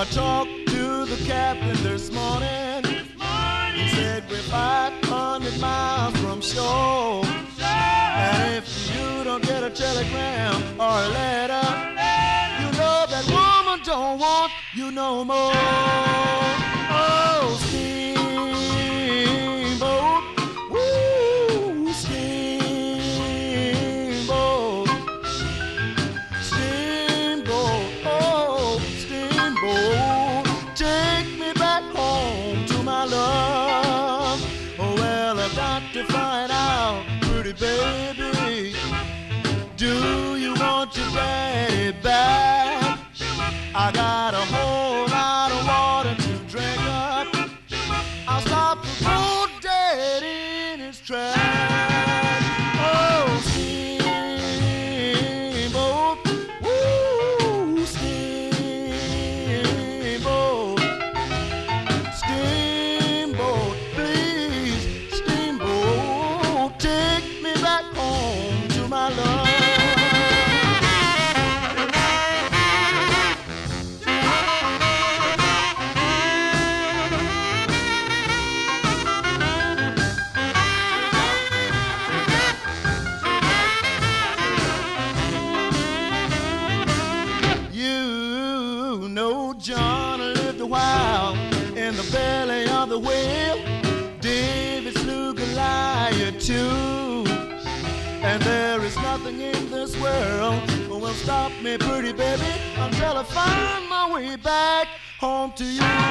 I talked to the captain this morning. He said we're 500 miles from shore. And if you don't get a telegram or a letter, you know that woman don't want you no more. Baby. Do you want your daddy back? I got John lived a while in the belly of the whale. David slew Goliath too. And there is nothing in this world will stop me, pretty baby, until I find my way back home to you.